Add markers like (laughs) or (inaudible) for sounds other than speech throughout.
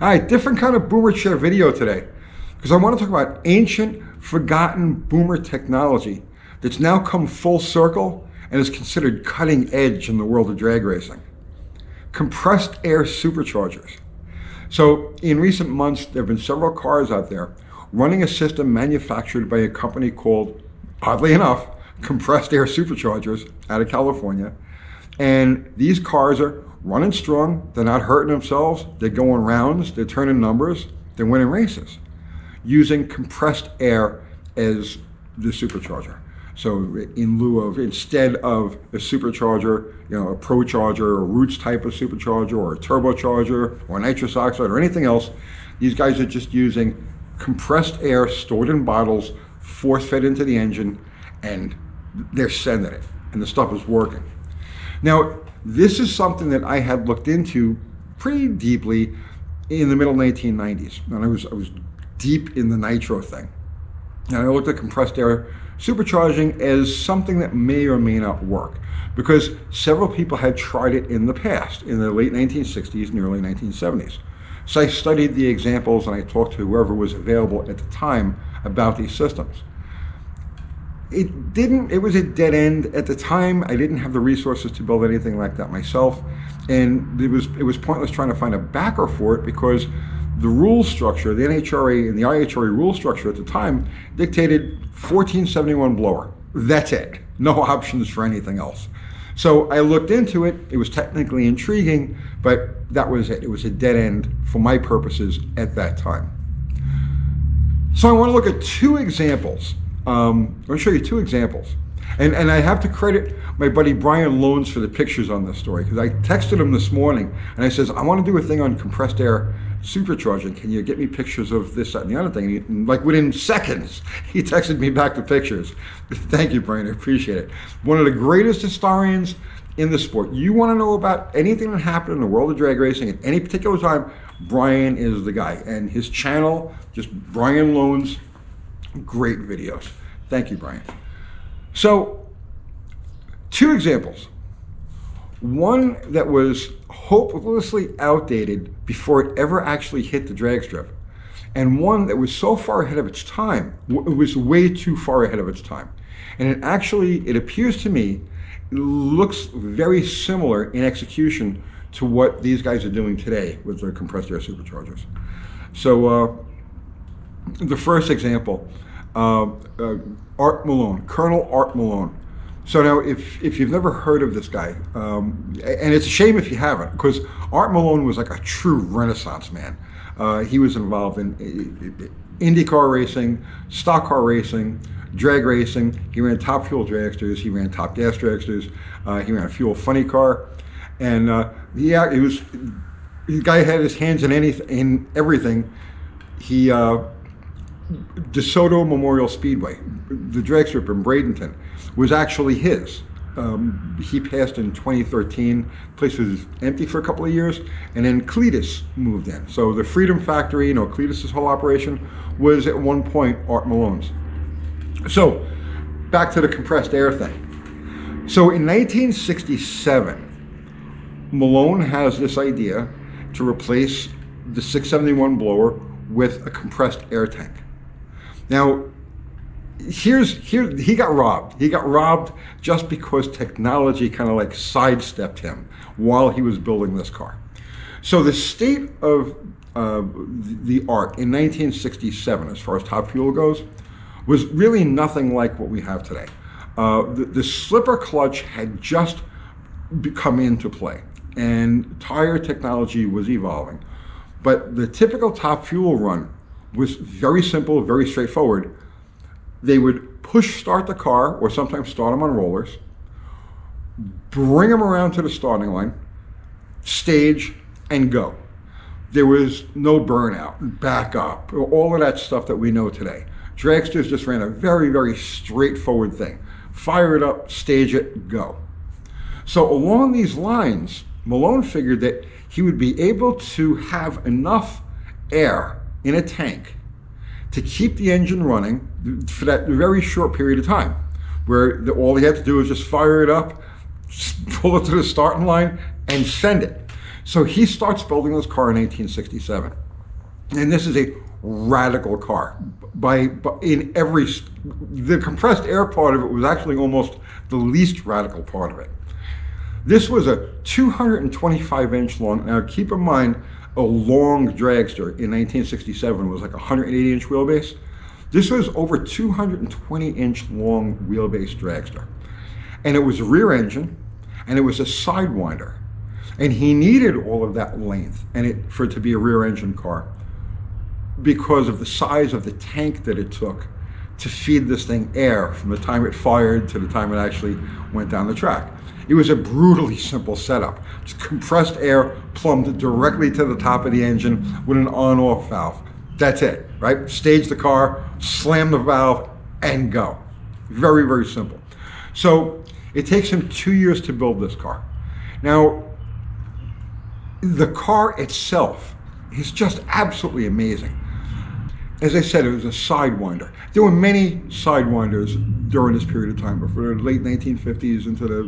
All right, different kind of boomer chair video today because I want to talk about ancient, forgotten boomer technology that's now come full circle and is considered cutting edge in the world of drag racing. Compressed air superchargers. So, in recent months, there have been several cars out there running a system manufactured by a company called, oddly enough, Compressed Air Superchargers out of California. And these cars are running strong. They're not hurting themselves. They're going rounds. They're turning numbers. They're winning races using compressed air as the supercharger. So in lieu of, instead of a supercharger, you know, a ProCharger or Roots type of supercharger or a turbocharger or nitrous oxide or anything else, these guys are just using compressed air stored in bottles, force fed into the engine, and they're sending it. And the stuff is working. Now, this is something that I had looked into pretty deeply in the middle 1990s. And I was, I was deep in the nitro thing. And I looked at compressed air supercharging as something that may or may not work because several people had tried it in the past, in the late 1960s and early 1970s. So I studied the examples and I talked to whoever was available at the time about these systems. It didn't, it was a dead end. At the time, I didn't have the resources to build anything like that myself. And it was, it was pointless trying to find a backer for it because the rule structure, the NHRA and the IHRA rule structure at the time dictated 1471 blower. That's it. No (laughs) options for anything else. So I looked into it. It was technically intriguing, but that was it. It was a dead end for my purposes at that time. So I want to look at two examples. Um, to show you two examples. And, and I have to credit my buddy Brian Lohnes for the pictures on this story because I texted him this morning and I says, I want to do a thing on compressed air supercharging. Can you get me pictures of this, that, and the other thing? He, like within seconds, (laughs) he texted me back the pictures. (laughs) Thank you, Brian. I appreciate it. One of the greatest historians in the sport. You want to know about anything that happened in the world of drag racing at any particular time, Brian is the guy. And his channel, just Brian Lohnes, great videos. Thank you, Brian. So, two examples. One that was hopelessly outdated before it ever actually hit the drag strip, and one that was so far ahead of its time, it was way too far ahead of its time. And it actually, it appears to me, looks very similar in execution to what these guys are doing today with their compressed air superchargers. So, uh, the first example, Art Malone, Colonel Art Malone. So now, if, if you've never heard of this guy, um, and it's a shame if you haven't, because Art Malone was like a true Renaissance man. Uh, he was involved in IndyCar racing, stock car racing, drag racing. He ran Top Fuel dragsters. He ran Top Gas dragsters. Uh, he ran a Fuel Funny car, and uh, he, he was the guy had his hands in anything, in everything. He uh, DeSoto Memorial Speedway, the drag strip in Bradenton, was actually his. Um, he passed in 2013. The place was empty for a couple of years, and then Cleetus moved in. So the Freedom Factory, you know, Cleetus's whole operation was at one point Art Malone's. So back to the compressed air thing. So in 1967, Malone has this idea to replace the 671 blower with a compressed air tank. Now, here's here he got robbed. He got robbed just because technology kind of like sidestepped him while he was building this car. So the state of uh, the art in 1967, as far as top fuel goes, was really nothing like what we have today. Uh, the, the slipper clutch had just come into play, and tire technology was evolving. But the typical top fuel run was very simple, very straightforward. They would push start the car, or sometimes start them on rollers, bring them around to the starting line, stage, and go. There was no burnout, back up, all of that stuff that we know today. Dragsters just ran a very, very straightforward thing. Fire it up, stage it, go. So along these lines, Malone figured that he would be able to have enough air in a tank to keep the engine running for that very short period of time, where the, all he had to do was just fire it up, pull it to the starting line, and send it. So he starts building this car in 1867. And this is a radical car. By, by in every the compressed air part of it was actually almost the least radical part of it. This was a 225 inch long. Now keep in mind, a long dragster in 1967 was like 180 inch wheelbase. This was over 220 inch long wheelbase dragster. And it was a rear engine and it was a sidewinder. And he needed all of that length and it for it to be a rear engine car because of the size of the tank that it took to feed this thing air from the time it fired to the time it actually went down the track. It was a brutally simple setup. It's compressed air plumbed directly to the top of the engine with an on-off valve. That's it, right? Stage the car, slam the valve, and go. Very, very simple. So it takes him two years to build this car. Now, the car itself is just absolutely amazing. As I said, it was a sidewinder. There were many sidewinders during this period of time, before the late 1950s into the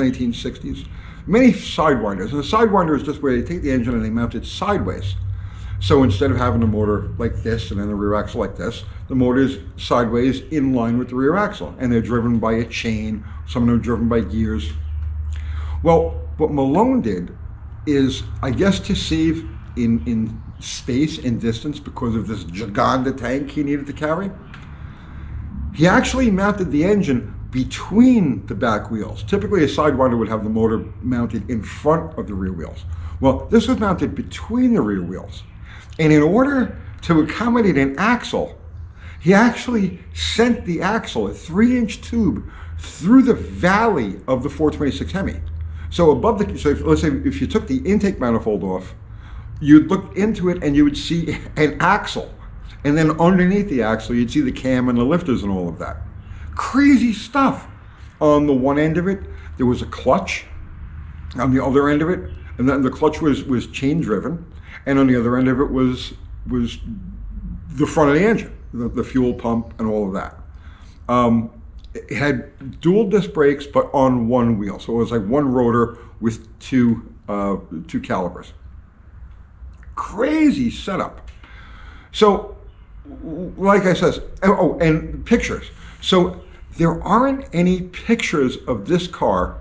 1960s. Many sidewinders. And a sidewinder is just where they take the engine and they mount it sideways. So instead of having the motor like this and then the rear axle like this, the motor is sideways in line with the rear axle. And they're driven by a chain, some of them are driven by gears. Well, what Malone did is, I guess to save in, in space and distance because of this Giganda tank he needed to carry. He actually mounted the engine between the back wheels. Typically, a Sidewinder would have the motor mounted in front of the rear wheels. Well, this was mounted between the rear wheels. And in order to accommodate an axle, he actually sent the axle, a three inch tube, through the valley of the 426 Hemi. So above the, so if, let's say if you took the intake manifold off, you'd look into it and you would see an axle. And then underneath the axle, you'd see the cam and the lifters and all of that. Crazy stuff. On the one end of it, there was a clutch. On the other end of it, and then the clutch was, was chain driven. And on the other end of it was, was the front of the engine, the, the fuel pump and all of that. Um, it had dual disc brakes, but on one wheel. So it was like one rotor with two, uh, two calipers crazy setup. So, like I said, oh, and pictures. So there aren't any pictures of this car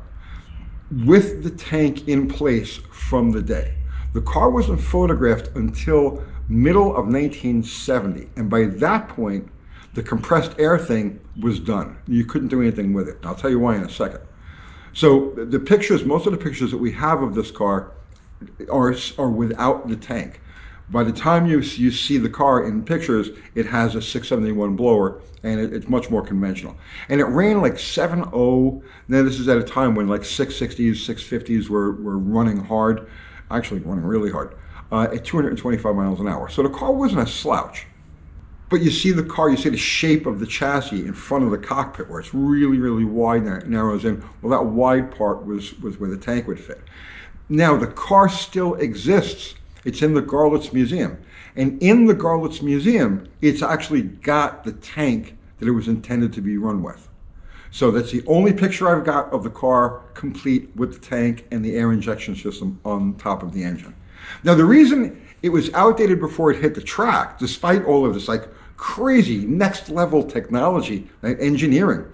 with the tank in place from the day. The car wasn't photographed until middle of 1970, and by that point, the compressed air thing was done. You couldn't do anything with it. I'll tell you why in a second. So the pictures, most of the pictures that we have of this car are, are without the tank. By the time you, you see the car in pictures, it has a 671 blower and it, it's much more conventional. And it ran like 7.0. Now this is at a time when like 660s, 650s were, were running hard, actually running really hard, uh, at 225 miles an hour. So the car wasn't a slouch. But you see the car, you see the shape of the chassis in front of the cockpit where it's really, really wide and it narrows in. Well, that wide part was, was where the tank would fit. Now, the car still exists. It's in the Garlits Museum. And in the Garlits Museum, it's actually got the tank that it was intended to be run with. So that's the only picture I've got of the car complete with the tank and the air injection system on top of the engine. Now, the reason it was outdated before it hit the track, despite all of this like crazy next level technology and engineering,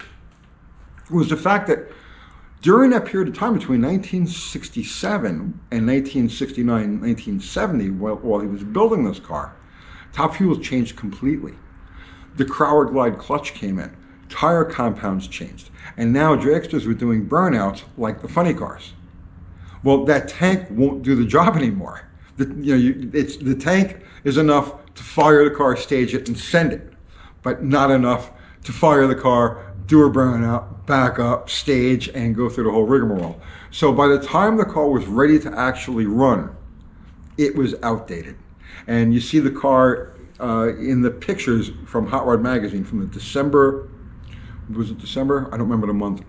was the fact that during that period of time between 1967 and 1969, 1970, while, while he was building this car, Top Fuel changed completely. The Crower Glide clutch came in, tire compounds changed, and now dragsters were doing burnouts like the funny cars. Well, that tank won't do the job (laughs) anymore. The, you know, you, it's, the tank is enough to fire the car, stage it, and send it, but not enough to fire the car, do a burnout, back up, stage, and go through the whole rigmarole. So by the time the car was ready to actually run, it was outdated. And you see the car uh, in the pictures from Hot Rod Magazine from the December, was it December? I don't remember the month.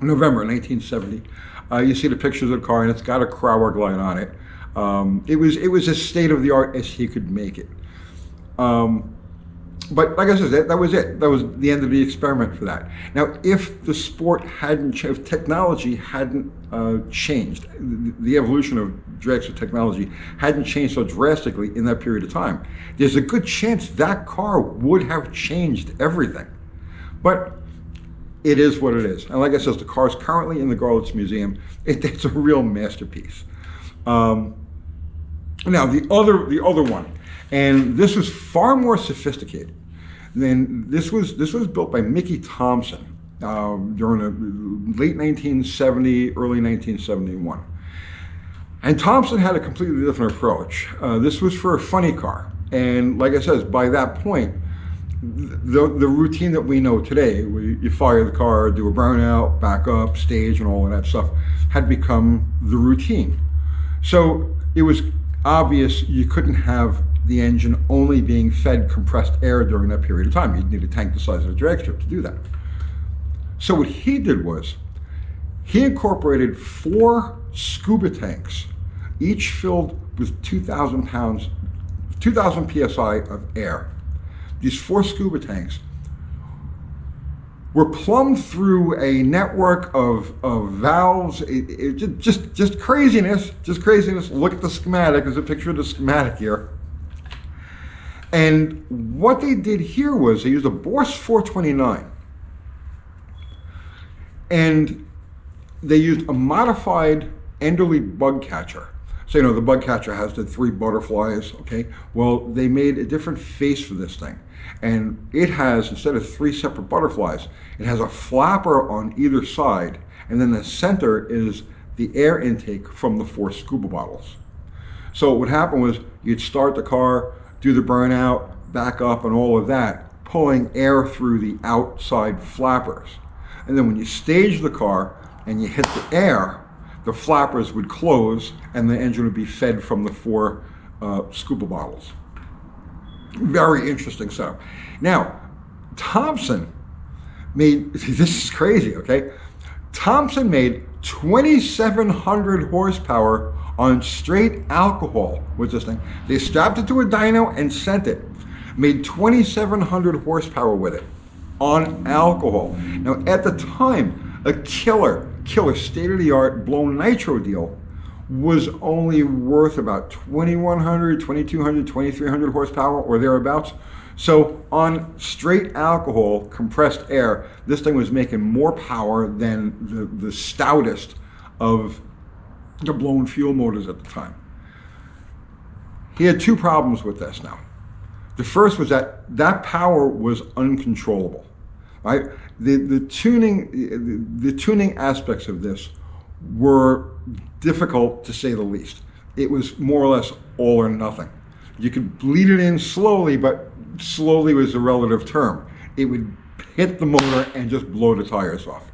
November 1970. Uh, you see the pictures of the car, and it's got a Crower glide on it. Um, it was it was as state of the art as he could make it. Um, but like I said, that, that, was it. That was the end of the experiment for that. Now, if the sport hadn't, if technology hadn't uh, changed, the, the, evolution of drag technology hadn't changed so drastically in that period of time, there's a good chance that car would have changed everything. But it is what it is. And like I said, the car is currently in the Garlits Museum. (laughs) It, it's a real masterpiece. Um, now, the other, the other one, and this was far more sophisticated. Than this was this was built by Mickey Thompson um, during the late 1970, early 1971. And Thompson had a completely different approach. Uh, this was for a funny car, and like I said, by that point, the the routine that we know today, where you fire the car, do a burnout, back up, stage, and all of that stuff, had become the routine. So it was obvious you couldn't have the engine only being fed compressed air during that period of time. You'd need a tank the size of a drag strip to do that. So what he did was he incorporated four scuba tanks, each filled with 2,000 pounds, 2,000 psi of air. These four scuba tanks were plumbed through a network of, of valves. It, it, just, just craziness, just craziness. Look at the schematic. There's a picture of the schematic here. And what they did here was they used a Boss 429 and they used a modified Enderle bug catcher. So, you know, the bug catcher has the three butterflies, okay? Well, they made a different face for this thing. And it has, instead of three separate butterflies, it has a flapper on either side. And then the center is the air intake from the four scuba bottles. So what happened was you'd start the car, do the burnout, back up and all of that, pulling air through the outside flappers. And then when you stage the car and you hit the air, the flappers would close and the engine would be fed from the four uh, scuba bottles. Very interesting setup. Now, Thompson made, (laughs) this is crazy, okay? Thompson made 2,700 horsepower on straight alcohol with this thing. They strapped it to a dyno and sent it. Made 2,700 horsepower with it on alcohol. Now, at the time, a killer, killer state-of-the-art blown nitro deal was only worth about 2,100, 2,200, 2,300 horsepower or thereabouts. So on straight alcohol, compressed air, this thing was making more power than the, the stoutest of the blown fuel motors at the time. He had two problems with this now. The first was that that power was uncontrollable, right? The, the tuning, the, the tuning aspects of this were difficult to say the least. It was more or less all or nothing. You could bleed it in slowly, but slowly was a relative term. It would hit the motor and just blow the tires off.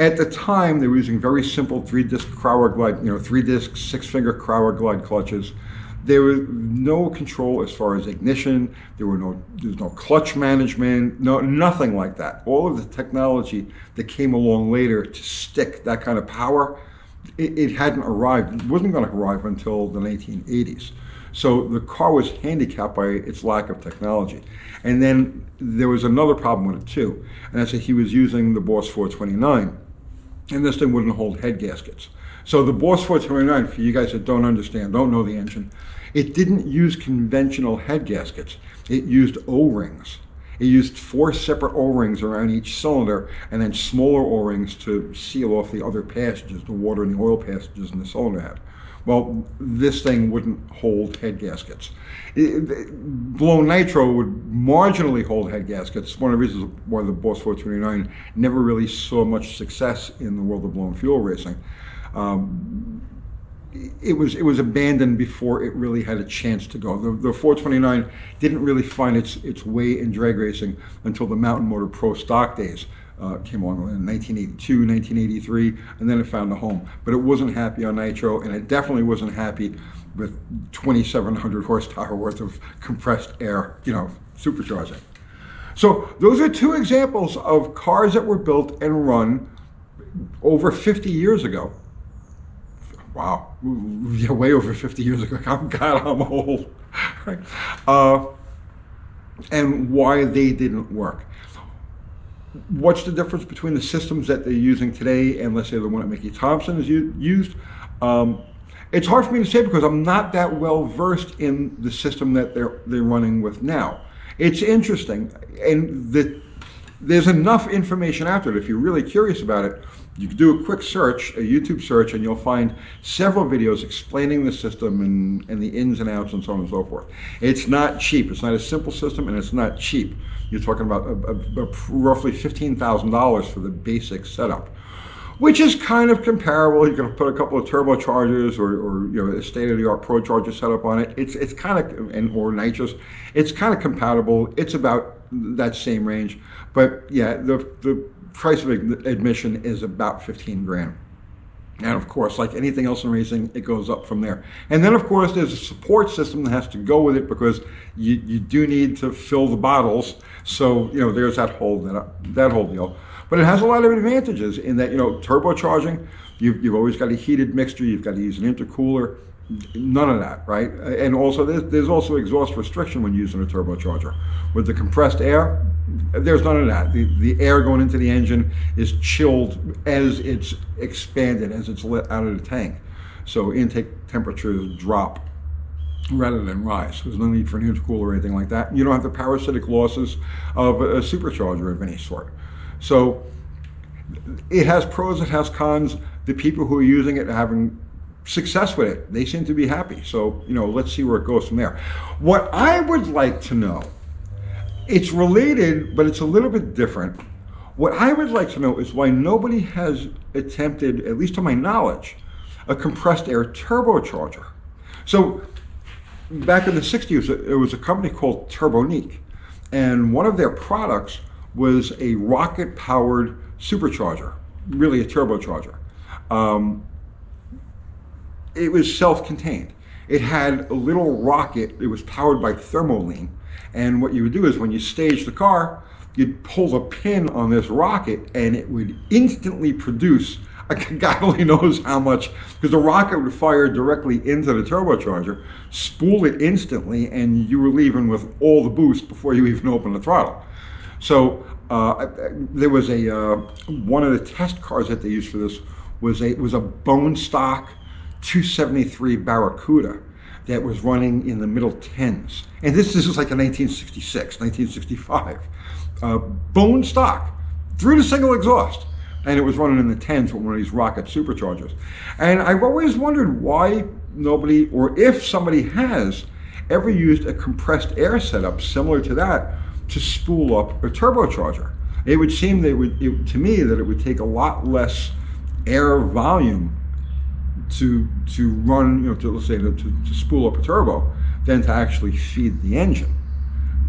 At the time, they were using very simple three-disc Crower glide, you know, three-disc, six-finger Crower glide clutches. There was no control as far as ignition. There were no, there was no clutch management, no nothing like that. All of the technology that came along later to stick that kind of power, it, it hadn't arrived. It wasn't going to arrive until the 1980s. So the car was handicapped by its lack of technology. And then there was another problem with it too, and that's that he was using the Boss 429 and this thing wouldn't hold head gaskets. So the Boss 429, for you guys that don't understand, don't know the engine, it didn't use conventional head gaskets. It used O-rings. It used four separate O-rings around each cylinder and then smaller O-rings to seal off the other passages, the water and the oil passages in the cylinder head. Well, this thing wouldn't hold head gaskets. It, blown nitro would marginally hold head gaskets. One of the reasons why the Boss 429 never really saw much success in the world of blown fuel racing. Um, it was it was abandoned before it really had a chance to go. The, the 429 didn't really find its its way in drag racing until the Mountain Motor Pro stock days uh, came along in 1982, 1983, and then it found a home. But it wasn't happy on nitro, and it definitely wasn't happy with 2,700 horsepower worth of compressed air, you know, supercharging. So those are two examples of cars that were built and run over 50 years ago. Wow, yeah, way over 50 years ago. (laughs) God, I'm old. (laughs) uh, and why they didn't work. What's the difference between the systems that they're using today and let's say the one that Mickey Thompson has used? Um, it's hard for me to say because I'm not that well versed in the system that they're they're running with now. It's interesting, and the, there's enough information out there. If you're really curious about it, you can do a quick search, a YouTube search, and you'll find several videos explaining the system and, and the ins and outs and so on and so forth. It's not cheap. It's not a simple system, and it's not cheap. You're talking about a, a, a roughly $15,000 for the basic setup which is kind of comparable. You can put a couple of turbochargers or, or you know a state-of-the-art pro charger setup on it. It's it's kind of and or nitrous. It's kind of compatible. It's about that same range, but yeah, the the price of admission is about 15 grand. And of course, like anything else in racing, it goes up from there. And then, of course, there's a support system that has to go with it because you, you do need to fill the bottles. So, you know, there's that whole, that, that whole deal. But it has a lot of advantages in that, you know, turbocharging, you've, you've always got a heated mixture, you've got to use an intercooler, none of that, right? And also, there's, there's also exhaust restriction when using a turbocharger. With the compressed air, there's none of that. The, the air going into the engine is chilled as it's expanded, as it's let out of the tank. So intake temperatures drop rather than rise. There's no need for an intercooler or anything like that. You don't have the parasitic losses of a supercharger of any sort. So it has pros, it has cons. The people who are using it are having success with it. They seem to be happy. So, you know, let's see where it goes from there. What I would like to know, it's related, but it's a little bit different. What I would like to know is why nobody has attempted, at least to my knowledge, a compressed air turbocharger. So back in the 60s, it was a company called Turbonique, and one of their products was a rocket powered supercharger, really a turbocharger. Um, it was self contained. It had a little rocket, it was powered by Thermolene. And what you would do is when you stage the car, you'd pull the pin on this rocket and it would instantly produce a (laughs) God only knows how much, because the rocket would fire directly into the turbocharger, spool it instantly, and you were leaving with all the boost before you (laughs) even opened the throttle. So uh, there was a uh, one of the test cars that they used for this was a was a bone stock 273 Barracuda that was running in the middle tens, and this this was like a 1966, 1965 uh, bone stock through the single exhaust, and it was running in the tens with one of these rocket superchargers. And I've always wondered why nobody, or if somebody has, ever used a compressed air setup similar to that to spool up a turbocharger. It would seem that it would, it, to me that it would take a lot less air volume to to run, you know, to let's say to, to, spool up a turbo than to actually feed the engine.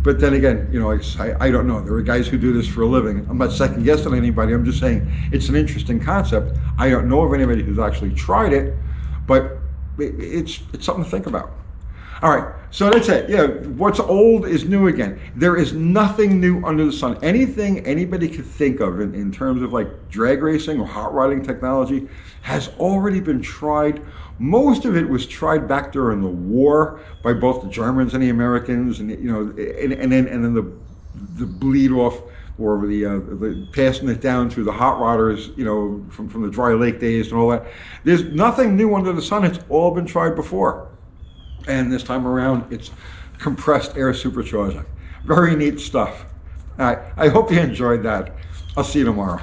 But then again, you know, I, I don't know. There are guys who do this for a living. I'm not second guessing anybody. I'm just saying it's an interesting concept. I don't know of anybody who's actually tried it, but it, it's it's something to think about. All right, so that's it. Yeah, what's old is new again. There is nothing new under the sun. Anything anybody could think of in, in terms of like drag racing or hot rodding technology has already been tried. Most of it was tried back during the war by both the Germans and the Americans, and you know, and, and then and then the the bleed off or the, uh, the, passing it down through the hot rodders, you know, from, from the dry lake days and all that. There's nothing new under the sun. It's all been tried before. And this time around, it's compressed air supercharging. Very neat stuff. I, I hope you enjoyed that. I'll see you tomorrow.